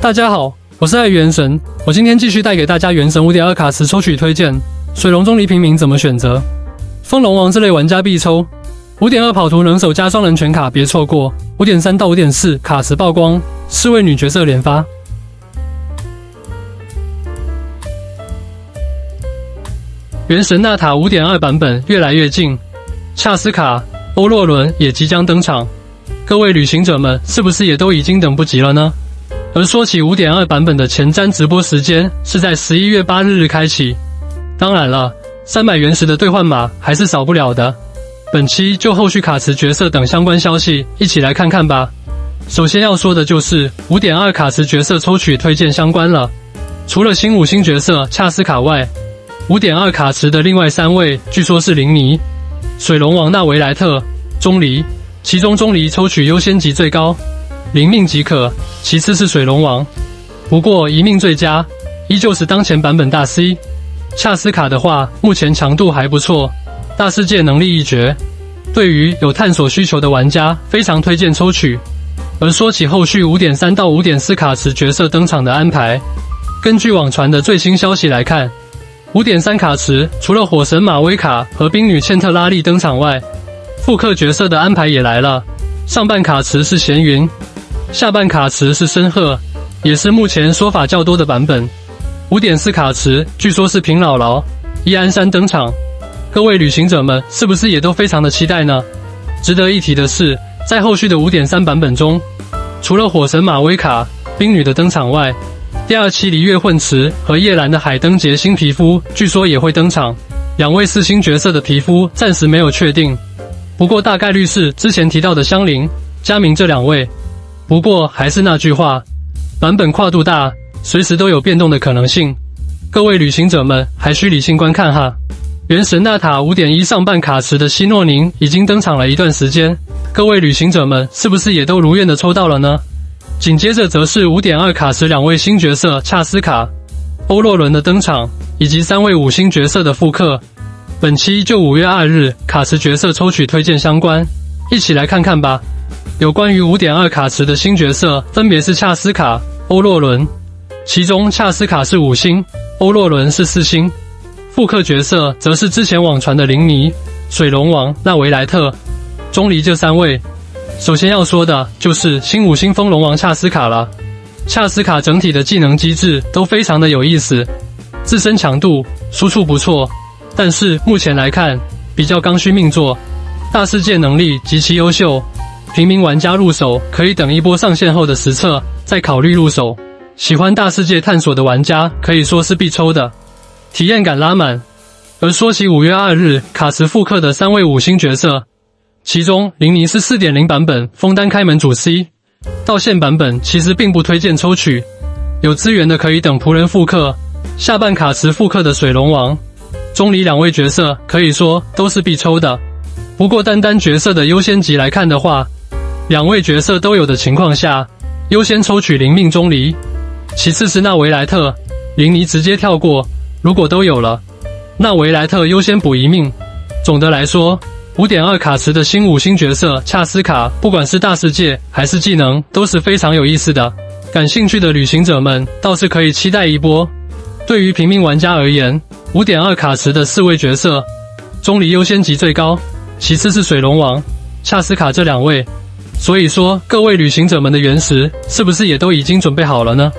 大家好，我是爱元神，我今天继续带给大家元神五点二卡池抽取推荐，水龙钟离平民怎么选择？风龙王这类玩家必抽，五点二跑图能手加双人全卡别错过，五点三到五点四卡池曝光，四位女角色连发。原神纳塔五点二版本越来越近，恰斯卡、欧洛伦也即将登场，各位旅行者们是不是也都已经等不及了呢？而说起五点二版本的前瞻直播时间是在十一月八日日开启，当然了，三百原石的兑换码还是少不了的。本期就后续卡池角色等相关消息一起来看看吧。首先要说的就是五点二卡池角色抽取推荐相关了，除了新五星角色恰斯卡外，五点二卡池的另外三位，据说是林尼、水龙王纳维莱特、钟离，其中钟离抽取优先级最高，零命即可，其次是水龙王。不过一命最佳，依旧是当前版本大 C。恰斯卡的话，目前强度还不错，大世界能力一绝，对于有探索需求的玩家非常推荐抽取。而说起后续五点三到五点四卡池角色登场的安排，根据网传的最新消息来看。五点三卡池除了火神马威卡和冰女茜特拉利登场外，复刻角色的安排也来了。上半卡池是闲云，下半卡池是申鹤，也是目前说法较多的版本。五点四卡池据说是平姥姥伊安山登场，各位旅行者们是不是也都非常的期待呢？值得一提的是，在后续的五点三版本中，除了火神马威卡、冰女的登场外，第二期璃月混池和叶兰的海灯节新皮肤据说也会登场，两位四星角色的皮肤暂时没有确定，不过大概率是之前提到的香菱、佳明这两位。不过还是那句话，版本跨度大，随时都有变动的可能性，各位旅行者们还需理性观看哈。原神纳塔五点一上半卡池的希诺宁已经登场了一段时间，各位旅行者们是不是也都如愿的抽到了呢？紧接着则是五点二卡池两位新角色恰斯卡、欧洛伦的登场，以及三位五星角色的复刻。本期就五月二日卡池角色抽取推荐相关，一起来看看吧。有关于五点二卡池的新角色，分别是恰斯卡、欧洛伦，其中恰斯卡是五星，欧洛伦是四星。复刻角色则是之前网传的林尼、水龙王、纳维莱特、钟离这三位。首先要说的就是新五星风龙王恰斯卡了。恰斯卡整体的技能机制都非常的有意思，自身强度、输出不错，但是目前来看比较刚需命座，大世界能力极其优秀。平民玩家入手可以等一波上线后的实测再考虑入手。喜欢大世界探索的玩家可以说是必抽的，体验感拉满。而说起五月二日卡池复刻的三位五星角色。其中，林尼是四点零版本封单开门主 C，到线版本其实并不推荐抽取，有资源的可以等仆人复刻。下半卡池复刻的水龙王、钟离两位角色可以说都是必抽的。不过单单角色的优先级来看的话，两位角色都有的情况下，优先抽取灵命钟离，其次是纳维莱特、林尼直接跳过。如果都有了，纳维莱特优先补一命。总的来说。五点二卡池的新五星角色恰斯卡，不管是大世界还是技能，都是非常有意思的。感兴趣的旅行者们倒是可以期待一波。对于平民玩家而言，五点二卡池的四位角色，钟离优先级最高，其次是水龙王、恰斯卡这两位。所以说，各位旅行者们的原石是不是也都已经准备好了呢？